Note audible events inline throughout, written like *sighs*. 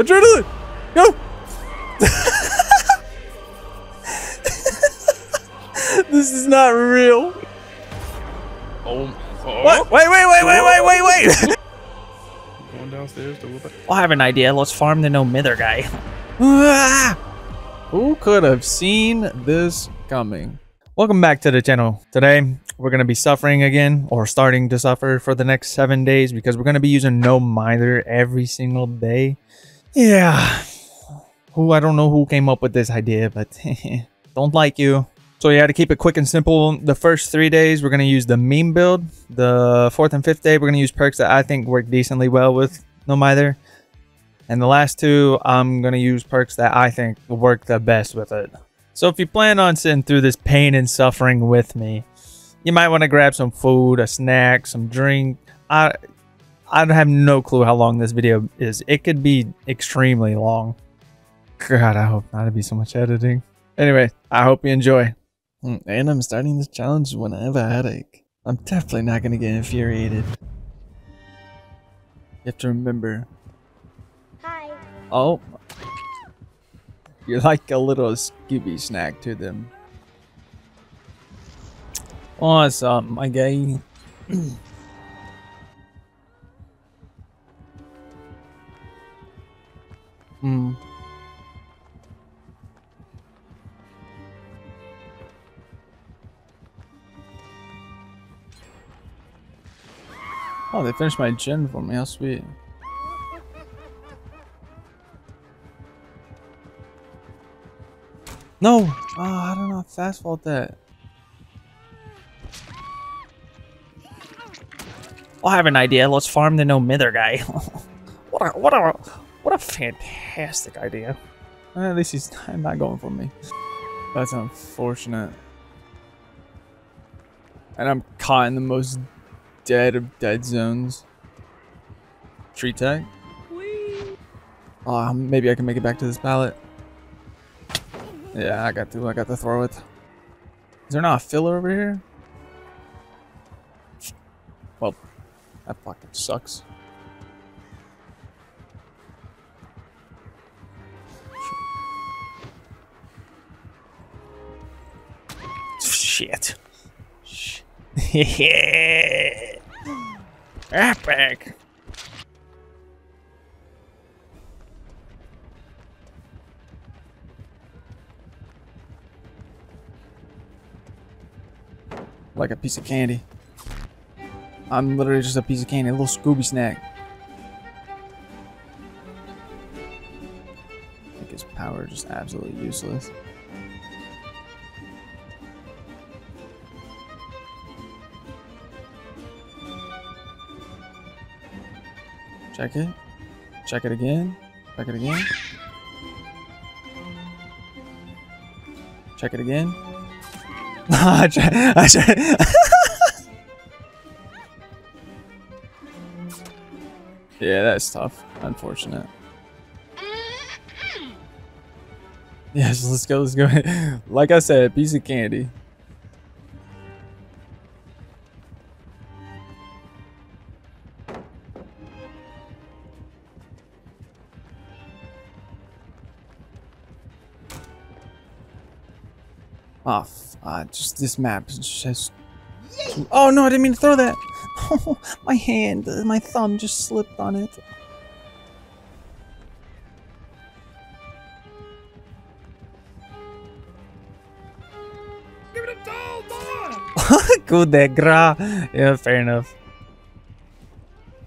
Adrenaline! Go! *laughs* this is not real. Oh. oh. What? Wait, wait, wait, wait, wait, wait, wait! *laughs* Going downstairs to whoop it. I have an idea. Let's farm the no mither guy. *laughs* Who could have seen this coming? Welcome back to the channel. Today, we're going to be suffering again, or starting to suffer for the next seven days, because we're going to be using no mither every single day. Yeah. Who, I don't know who came up with this idea, but *laughs* don't like you. So yeah, to keep it quick and simple, the first three days, we're going to use the meme build. The fourth and fifth day, we're going to use perks that I think work decently well with no mither. And the last two, I'm going to use perks that I think work the best with it. So if you plan on sitting through this pain and suffering with me, you might want to grab some food, a snack, some drink. I I have no clue how long this video is. It could be extremely long. God, I hope not. It'd be so much editing. Anyway, I hope you enjoy. Mm, And I'm starting this challenge when I have a headache. I'm definitely not going to get infuriated. You have to remember, Hi. Oh. You're like a little Scooby snack to them. *clears throat* What's up, my guy? *clears throat* Hmm. Oh, they finished my gen for me. How sweet. No! Oh, I don't know. Fast vault that. I have an idea. Let's farm the no mither guy. *laughs* what a what a what a fantastic idea. At least he's *laughs* not going for me. That's unfortunate. And I'm caught in the most dead of dead zones. Tree tag? Oh, maybe I can make it back to this pallet. Yeah, I got to. I got to throw it. Is there not a filler over here? Well, that fucking sucks. Shit. Shit. *laughs* Epic. like a piece of candy. I'm literally just a piece of candy, a little Scooby snack. Make his power just absolutely useless. Check it. Check it again. Check it again. Check it again. *laughs* I try, I try. *laughs* yeah, that's tough. Unfortunate. Mm-hmm. Yes, let's go, let's go. *laughs* Like I said, piece of candy. Oh, uh, just this map just. Oh no, I didn't mean to throw that. Oh, *laughs* my hand, uh, my thumb just slipped on it. Give it a doll! Coup de gras. Yeah, fair enough.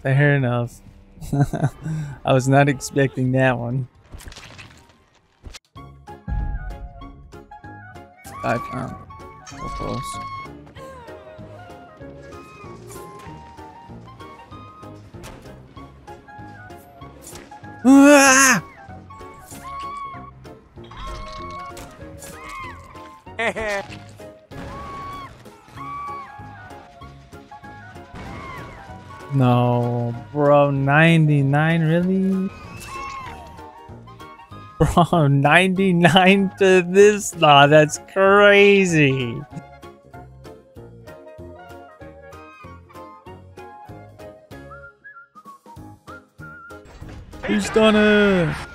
Fair enough. *laughs* I was not expecting that one. So close. Ah! No, bro, 99, really? Bro, *laughs* 99 to this? Nah, that's crazy. He's done it.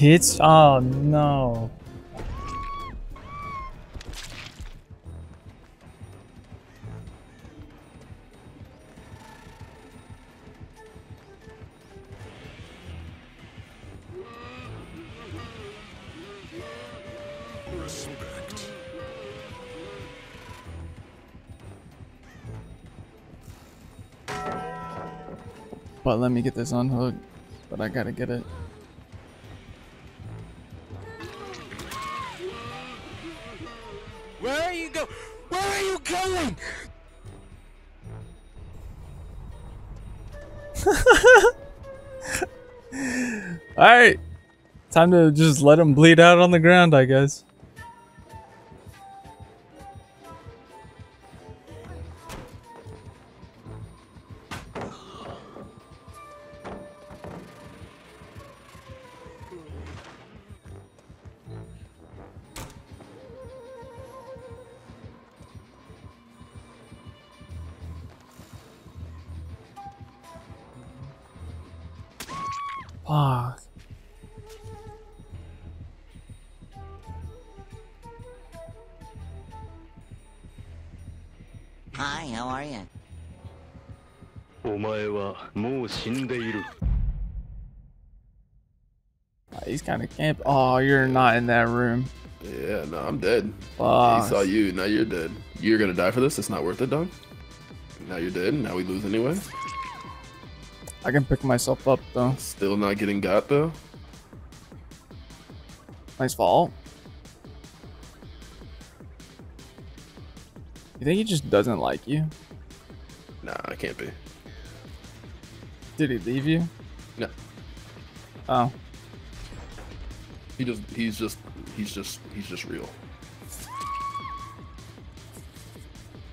Hits? Oh, no. But let me get this unhooked. But I gotta get it. *laughs* Alright. Time to just let him bleed out on the ground, I guess. Camp. Oh, you're not in that room. Yeah, no, I'm dead. He saw you, now you're dead. You're gonna die for this? It's not worth it, dog. Now you're dead, now we lose anyway. I can pick myself up though. Still not getting got though. Nice fall. You think he just doesn't like you? Nah, I can't be. Did he leave you? No. Oh. He just he's just he's just he's just real.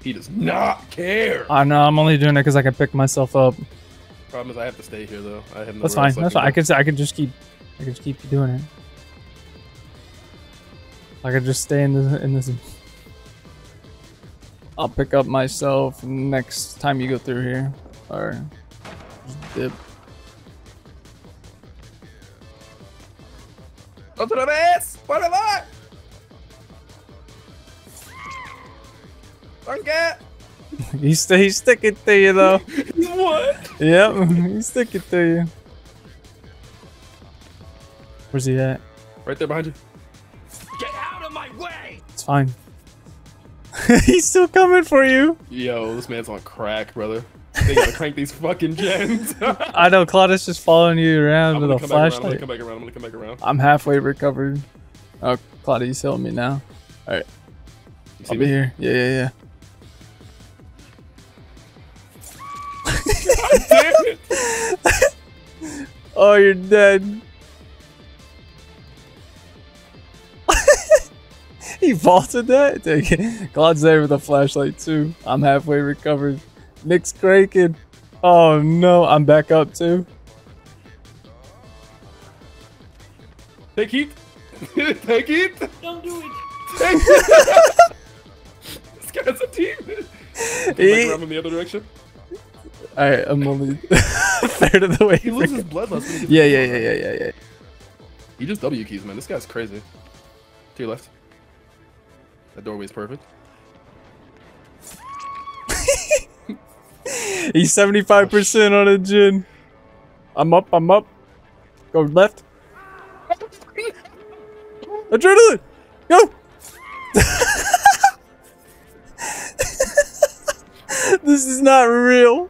He does not care. I know. I'm only doing it because I can pick myself up. Problem is I have to stay here though. I have no That's fine. That's fine. I can. I can just keep. I can just keep doing it. I could just stay in this. In this. I'll pick up myself next time you go through here, or dip. ¡Otra vez! ¡Para lá! Tanque! He's st- he's sticking to you though. What? yep, he's sticking to you. Where's he at? Right there behind you. Get out of my way! It's fine. *laughs* he's still coming for you. Yo, this man's on crack, brother. They gotta crank these fucking gens. *laughs* I know Claudius just following you around with a back around. I'm gonna flashlight. come back around. I'm gonna come back around. I'm halfway recovered. Oh, Claudia's helping me now. All right, I'll be me? here. Yeah, yeah, yeah. *laughs* Damn it! Oh, you're dead. *laughs* he vaulted that? Take it. Claude's there with a flashlight too. I'm halfway recovered. Nick's cranking. Oh no, I'm back up too. Take heat. *laughs* Take heat. Don't do it! Take heat. *laughs* this guy's a team. Come back He- around in the other direction. Alright, I'm only *laughs* third of the way. He loses bloodlust. when he gets Yeah, yeah, yeah, yeah, yeah, yeah. He just W keys, man. This guy's crazy. To your left. That doorway's perfect. He's 75% on a gen. I'm up, I'm up. Go left. Adrenaline! Go! *laughs* this is not real.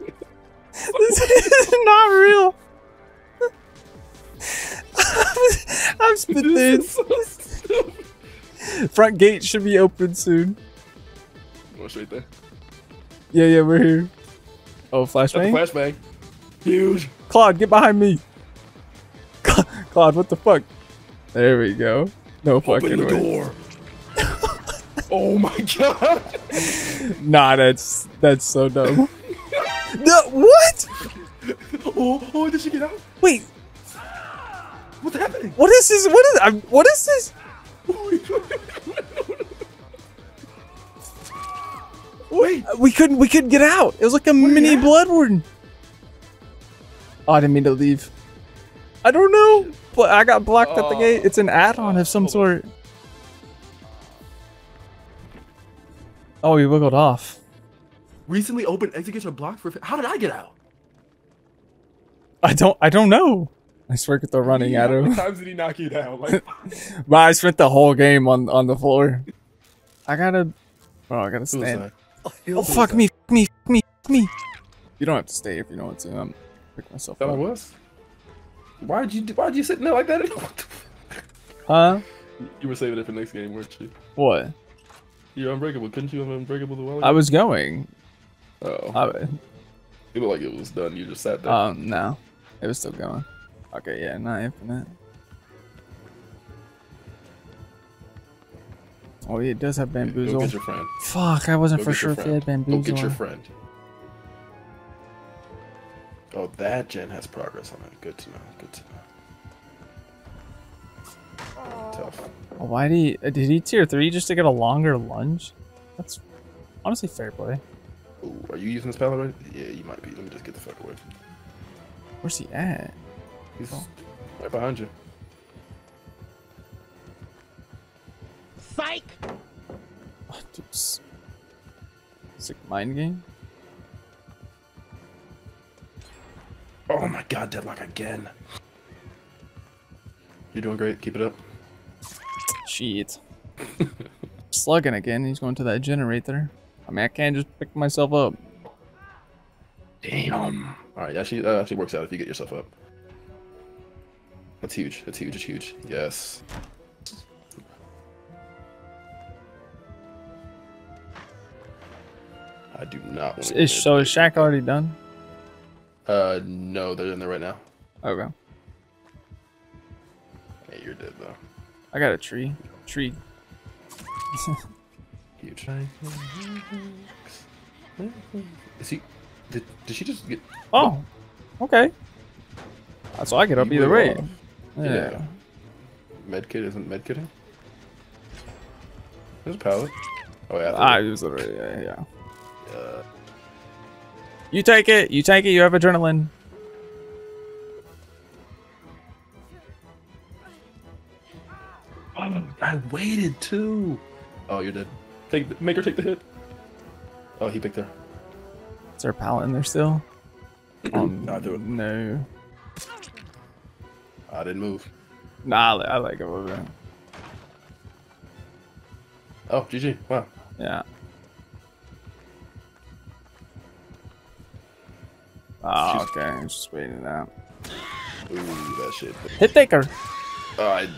This *laughs* is not real. *laughs* I'm spitting. This so. Front gate should be open soon. Oh, straight there. Yeah, yeah, we're here. Oh, flashbang? flashbang. Huge. Claude, get behind me. Cla- *laughs* Claude, what the fuck? There we go. No Open fucking the way. door. *laughs* oh my god. Nah, that's that's so dumb. *laughs* no, what? Oh, oh, did she get out? Wait, What's happening? What is this? What is? I'm, what is this? Wait. Uh, we couldn't. We couldn't get out. It was like a mini blood warden. Oh, I didn't mean to leave. I don't know, but I got blocked at the Oh. gate. It's an add-on of some oh. sort. Oh, we wiggled off. Recently opened execution block for. How did I get out? I don't. I don't know. I swear, they're running at him. How many times did he knock you down? Like, *laughs* But I spent the whole game on on the floor. I gotta. Oh, I gotta stand. Suicide. Oh fuck me! Fuck me! Fuck me! Fuck me! You don't have to stay if you don't want to. I'm pick myself That I up. was. Why'd you? Why'd you sitting there like that? *laughs* What the fuck? Huh? You were saving it for next game, weren't you? What? You're unbreakable. Couldn't you have unbreakable the while I was going. Oh, I, it looked like it was done. You just sat there. oh no, it was still going. Okay, yeah, not infinite. Oh, yeah, it does have Go bamboozle. get your friend. Fuck, I wasn't Go for sure if he had friend. Go bamboozle. get your friend. Oh, that gen has progress on it. Good to know. Good to know. Tough. Oh, Why did he? uh, Did he tier three just to get a longer lunge? That's honestly fair play. Ooh, are you using this pallet right? Yeah, you might be. Let me just get the fuck away. Where's he at? He's right behind you. Psych! Oh, dude, s- sick mind game. Oh my god, deadlock again. You're doing great. Keep it up. Shit. *laughs* Slugging again. He's going to that generator. I mean, I can't just pick myself up. Damn. All right, actually, that actually works out if you get yourself up. That's huge. That's huge. It's huge. Yes. I do not want Is, so is shack already done? Uh, no, they're in there right now. Okay. Hey, you're dead though. I got a tree. Tree. You *laughs* Huge. Is he? Did, did she just get? Oh. Okay. That's all I get up either way. Yeah. Yeah. Medkit isn't medkitting. There's a pallet. Oh yeah. Ah, it was literally, yeah, yeah. Uh, You take it. You take it. You have adrenaline. oh, I waited too. Oh, you're dead. Take, the, make her take the hit. Oh, he picked her. Is there a pallet in there still? *clears throat* Do it. no. I didn't move. Nah, I I like it little. Oh, GG. Wow. Yeah. Oh, okay. I'm just waiting it out. Ooh, that shit. Hit taker. Oh, I,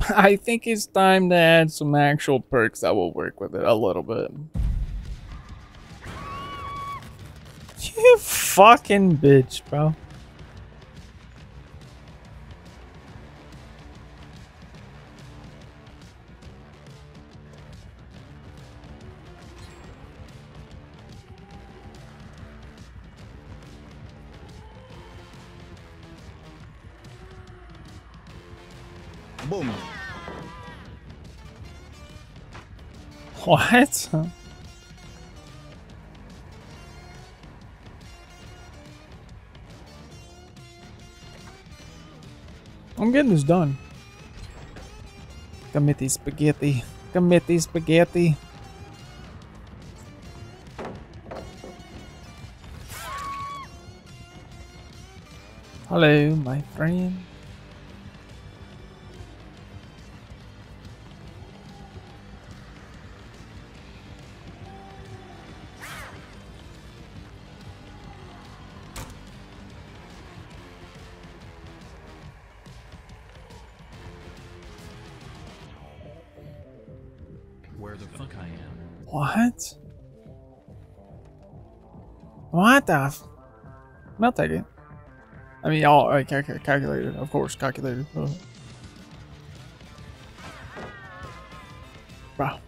*laughs* I think it's time to add some actual perks that will work with it a little bit. You fucking bitch, bro. What? I'm getting this done. Committee spaghetti. Committee spaghetti. Hello, my friend. I'm not taking. I mean, all right, cal cal calculated, of course, calculated. Uh, wow.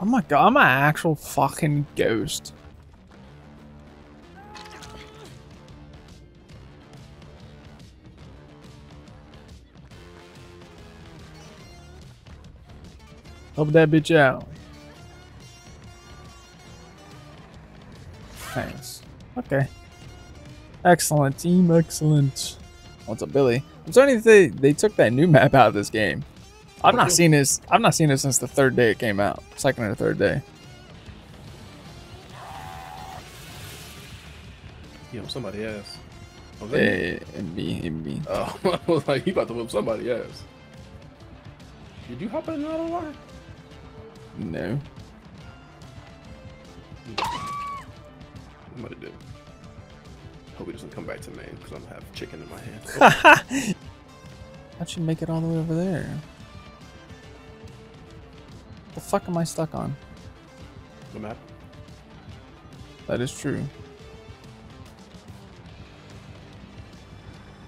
Oh my god, I'm an actual fucking ghost. Help that bitch out. Nice. Okay. Excellent, team. Excellent. What's up, Billy? I'm starting to think they took that new map out of this game. I've not seen this. I've not seen it since the third day it came out. Second or third day. Yo, somebody ass. Was that you? Eh, and me, and me. Oh, *laughs* I was like, he about to whip somebody ass. Did you hop in another line? No. What did. Hope he doesn't come back to main because I'm gonna have chicken in my hand. *laughs* How'd you make it all the way over there? The fuck am I stuck on? the map. That is true.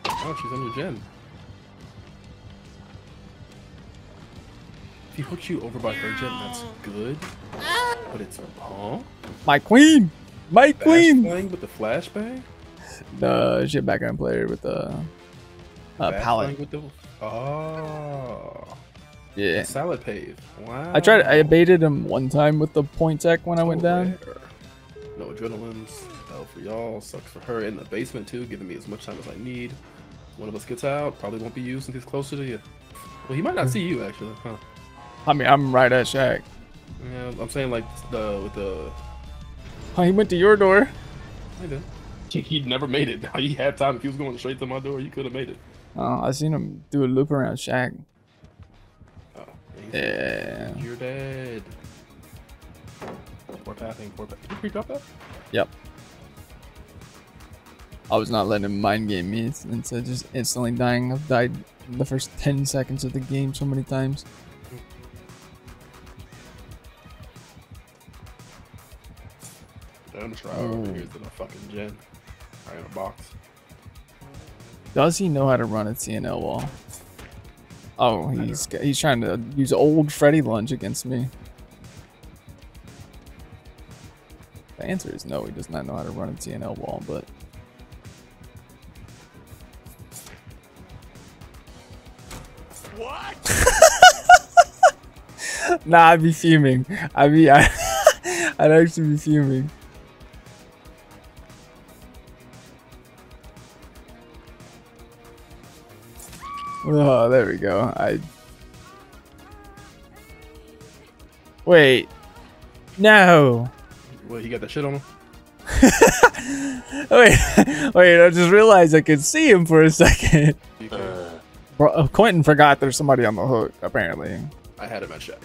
Oh, she's on your gen. If he hooks you over by her gen, that's good. But it's huh? My queen! My queen! playing with the flashbang? The shit background player with the uh, pallet. with the oh Yeah. salad pave. Wow. I tried. I baited him one time with the point tech when I went down. No adrenalines. Hell for y'all. Sucks for her in the basement too, giving me as much time as I need. One of us gets out. Probably won't be you since he's closer to you. Well, he might not see you actually, huh? I mean, I'm right at shack. Yeah, I'm saying like the with the. Oh, he went to your door. I did. He, *laughs* he never made it. He had time. If he was going straight to my door, he could have made it. Oh, I seen him do a loop around shack. Oh, Yeah. You're dead. Poor pathing. Poor pathing. Did you drop that? Yep. I was not letting him mind game me of just instantly dying. I've died in the first 10 seconds of the game so many times. Down the shroud Oh. over here to the fucking gen. Right in a box. Does he know how to run a TNL wall? Oh, he's he's trying to use old Freddy lunge against me. The answer is no, he does not know how to run a TNL wall, but What? *laughs* nah, I'd be fuming. I'd be I, *laughs* I'd actually be fuming. Oh, there we go. I wait. No. What, he got that shit on him? *laughs* Wait, *laughs* wait. I just realized I could see him for a second. You Bro, uh, Quentin forgot there's somebody on the hook. Apparently. I had him at check.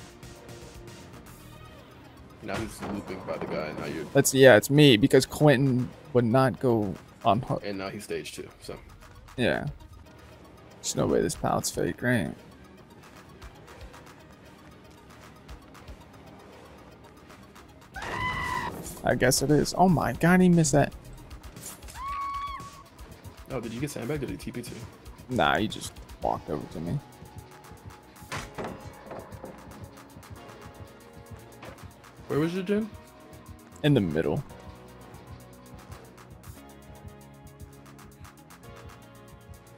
Now he's looping by the guy, now you're, That's yeah. It's me because Quentin would not go on hook. and now he's stage two. So Yeah. There's no way this pallet's fake, right? I guess it is. Oh my god, he missed that. oh, did you get sandbag? Did he TP too? Nah, he just walked over to me. Where was your gen? In the middle.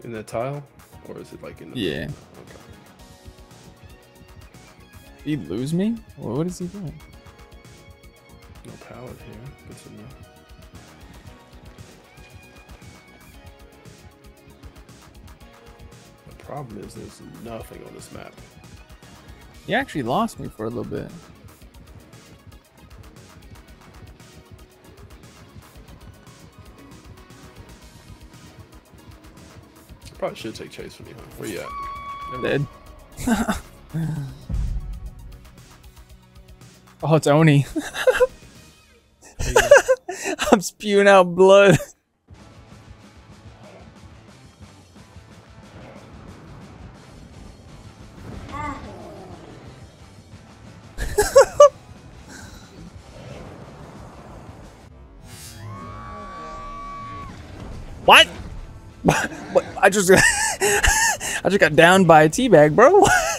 In the tile, or is it like in the? Yeah. Okay. He lose me? Well, what is he doing? No pallet here. Good to know. The problem is there's nothing on this map. He actually lost me for a little bit. Probably should take chase from you, huh? Where you at? Dead. *laughs* oh, it's *laughs* Oni. I'm spewing out blood. what? I just *laughs* I just got downed by a teabag, bro. *laughs*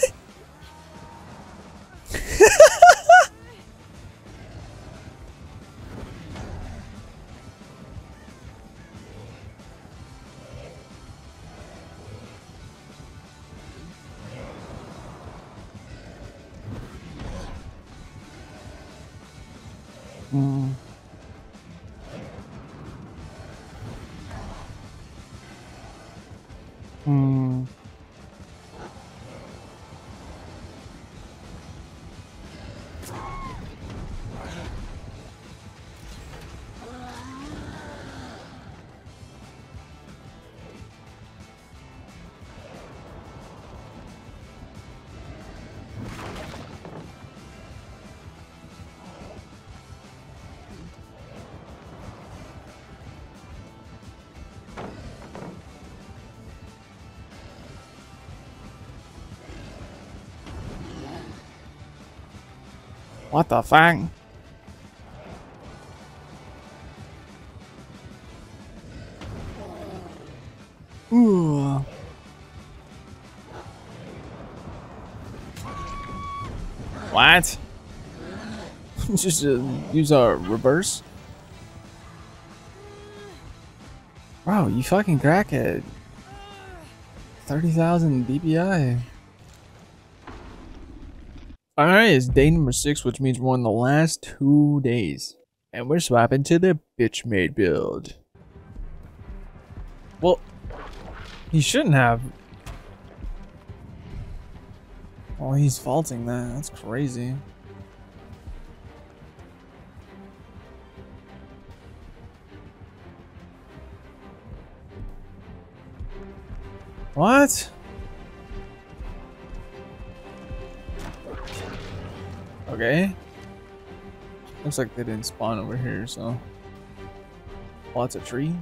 What the fuck? Ooh. What? *laughs* Just uh, use a reverse? Bro, you fucking crackhead. 30,000 DPI. Alright, it's day number six, which means we're on the last two days. And we're swapping to the bitch made build. Well, he shouldn't have. Oh, he's vaulting that. That's crazy. What? Okay. Looks like they didn't spawn over here, so. It's a tree.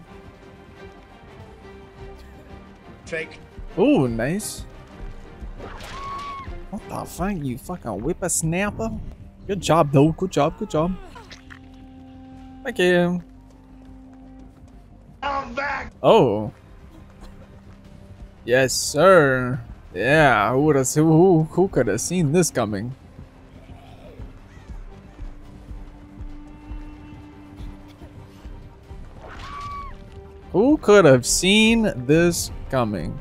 Fake. Oh, nice. What the fuck, you fucking whippersnapper? Good job, though. Good job, good job. Thank you. I'm back. Oh. Yes, sir. Yeah, who would have who who could have seen this coming? Could have seen this coming?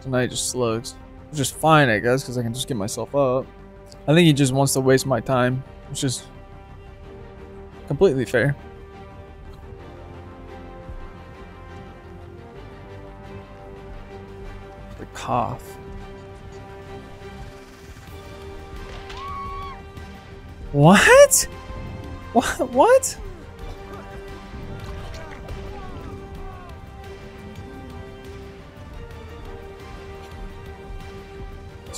Tonight just slugs. Which is fine, I guess, because I can just get myself up. I think he just wants to waste my time, which is completely fair. The cough. What? What? What?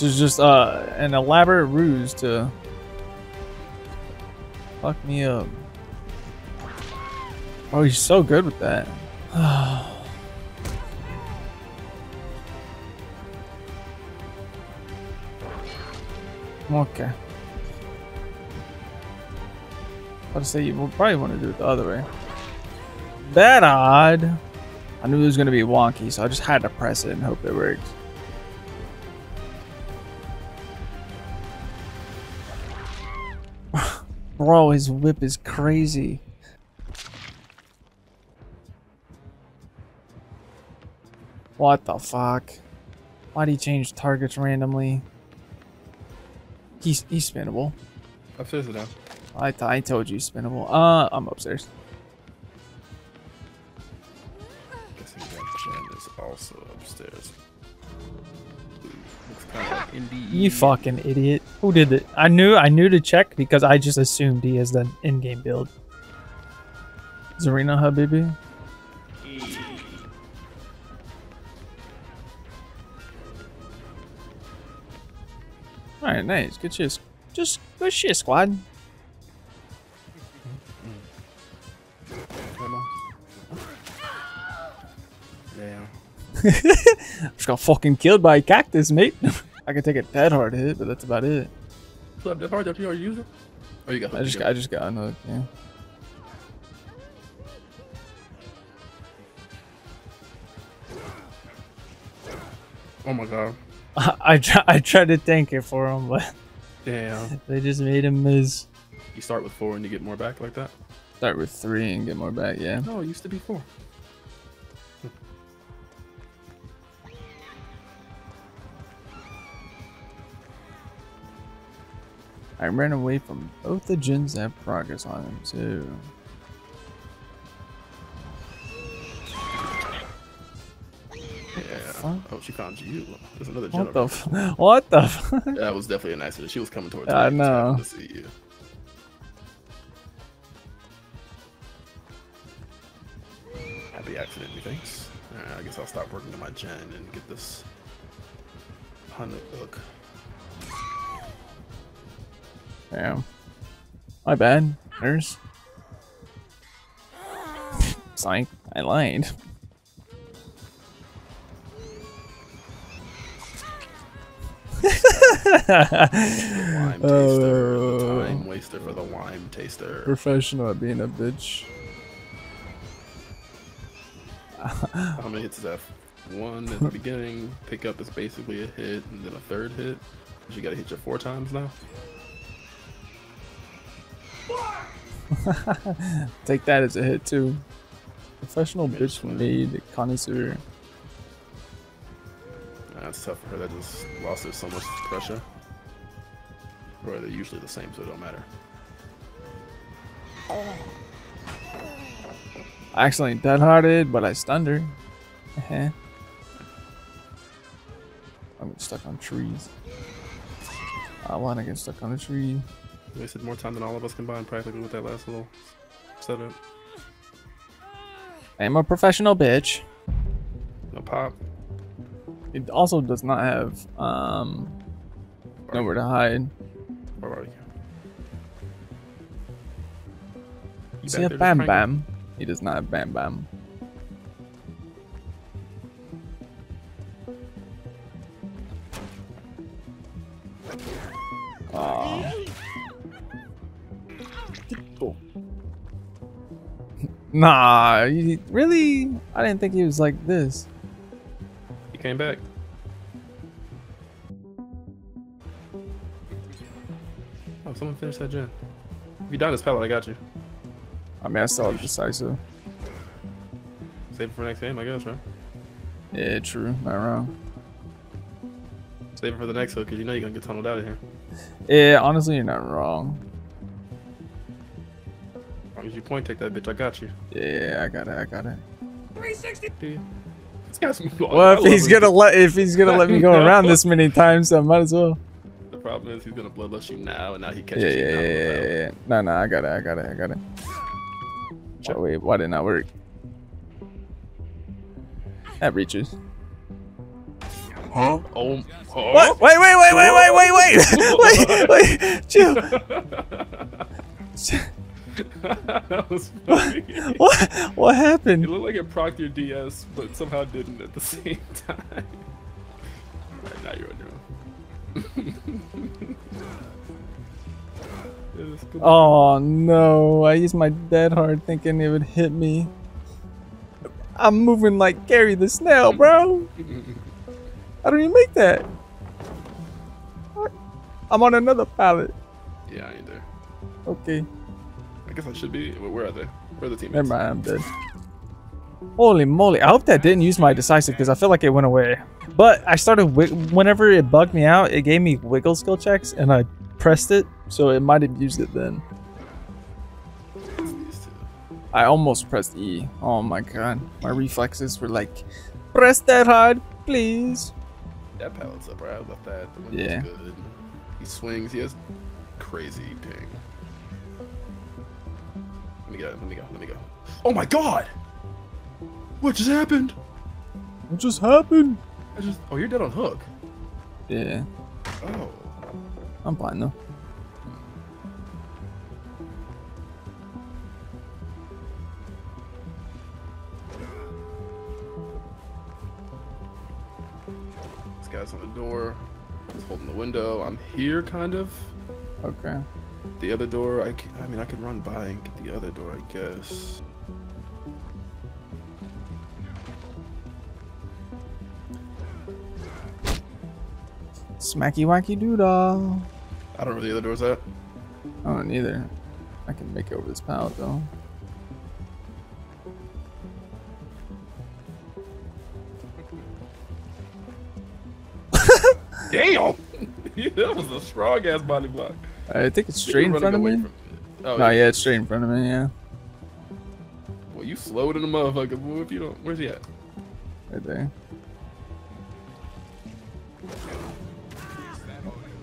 This is just uh, an elaborate ruse to fuck me up. Oh, he's so good with that. *sighs* okay. I was to say you probably want to do it the other way. That odd. I knew it was gonna be wonky, so I just had to press it and hope it worked. Bro, his whip is crazy. What the fuck? Why'd he change targets randomly? He's he's spinnable. Upstairs or down? I, th- I told you spinnable. Uh, I'm upstairs. Guessing that gen is also upstairs. Ooh, looks kind of like indie. You fucking idiot. Who did it? I knew I knew to check because I just assumed he has the in-game build. Zarina Habibi. Alright, nice. Good shit. Just good shit, squad. Damn. *laughs* Just got fucking killed by a cactus, mate. *laughs* I can take a dead hard hit, but that's about it. So that hard that you already it? Oh, you got. I just you I just got another yeah. Oh my god. I *laughs* I, try, I tried to tank it for him, but Damn. *laughs* they just made him miss. You start with four and you get more back like that? Start with three and get more back, yeah. No, it used to be four. I ran away from both the gens that have progress on them too. Yeah. Oh, she found you. There's another What general. the? F- what the? F- *laughs* That was definitely a nice hit. She was coming towards I know. To see you. Happy accident, methinks. Alright, I guess I'll stop working on my gen and get this hundred book. Damn. My bad, nurse. Psych. I lied. Wine taster, Oh. *laughs* time waster for the wine taster. Professional at being a bitch. How many hits is that? One at the *laughs* beginning, pick up is basically a hit, and then a third hit. You gotta hit you four times now. *laughs* Take that as a hit too. Professional bitch made connoisseur. That's tough for her. That just lost her so much pressure. Or they're usually the same, so it don't matter. I accidentally dead harded, but I stunned her. *laughs* I'm stuck on trees. I want to get stuck on a tree. Wasted more time than all of us combined practically with that last little setup. I'm a professional bitch. No pop. It also does not have um nowhere to hide. Where are you? You see a Bam? Bam? He does not have Bam Bam. Nah, you, really? I didn't think he was like this. He came back. Oh, someone finished that gen. If you down this pallet, I got you. I mean, I still have decisive. Save it for next game, I guess, right? Yeah, true. Not wrong. Save it for the next hook, because you know you're gonna get tunneled out of here. Yeah, honestly, you're not wrong. As long as you point take that bitch, I got you. Yeah, I got it. I got it. Dude. This guy's Well, if he's gonna let if he's gonna let me go *laughs* around this many times, I might as well. The problem is he's gonna bloodlust you now, and now he catches yeah, you. yeah, yeah, yeah, yeah. No, no, I got it. I got it. I got it. Oh, wait, why didn't that work? That reaches. Oh, oh. What? Wait, wait, wait, wait, wait, wait, wait, *laughs* *laughs* wait, wait, chill. *laughs* that was *laughs* funny. What? What happened? It looked like it procced your DS, but somehow didn't at the *laughs* same time. Alright, now you're on your own. Oh no! I used my dead hard thinking it would hit me. I'm moving like Gary the Snail, bro. I don't even make that. I'm on another pallet. Yeah, I ain't there. Okay, I guess I should be. Where are they? Where are the teammates? never mind. I'm dead. Holy moly! I hope that didn't use my decisive because I feel like it went away. But I started whenever it bugged me out, it gave me wiggle skill checks, and I pressed it, so it might have used it then. I almost pressed E. Oh my god. My reflexes were like, press that hard, please. That pallet's up, right? I left that. Yeah. Good. He swings. He has crazy ping. Let me go. Let me go. Let me go. Oh my god! What just happened? What just happened? I just. Oh, you're dead on hook. Yeah, Oh. I'm fine though. This guy's on the door. He's holding the window. I'm here, kind of. Okay. The other door, I, can, I mean, I could run by and get the other door, I guess. Smacky wacky doodle. I don't know where the other door's at. I don't either. I can make it over this pallet though. *laughs* Damn! *laughs* that was a strong ass body block. I think it's straight in front of me. from- Oh, Oh yeah, it's straight in front of me. Yeah, Well, you slowed in the motherfucker. Well, if you don't, where's he at? right there.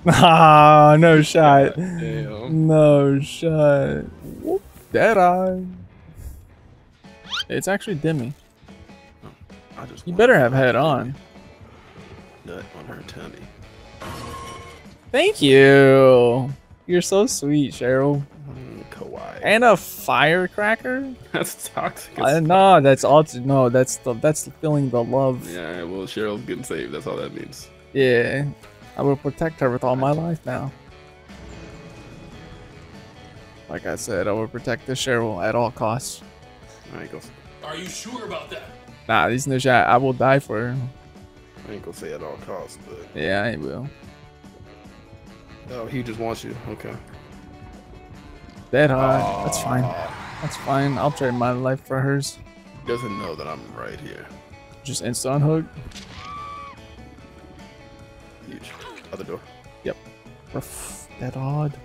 Ah, *laughs* no shot. Damn. No shot. Whoop, Dead eye. It's actually Demi. I just You better have head on. Nut on her tummy. Thank you. You're so sweet, Cheryl. Mm, kawaii. And a firecracker? *laughs* That's toxic. I, no, that's all. No, that's the that's feeling the love. Yeah, well, Cheryl's getting saved. That's all that means. Yeah, I will protect her with all my life now. Like I said, I will protect this Cheryl at all costs. I ain't gonna, Are you sure about that? Nah, these no shot. I will die for her. I ain't gonna say at all costs, but Yeah, I will. Oh, he just wants you. Okay. That high. That's fine. That's fine. I'll trade my life for hers. He doesn't know that I'm right here. Just instant hook. Huge. Other door. Rough. That odd.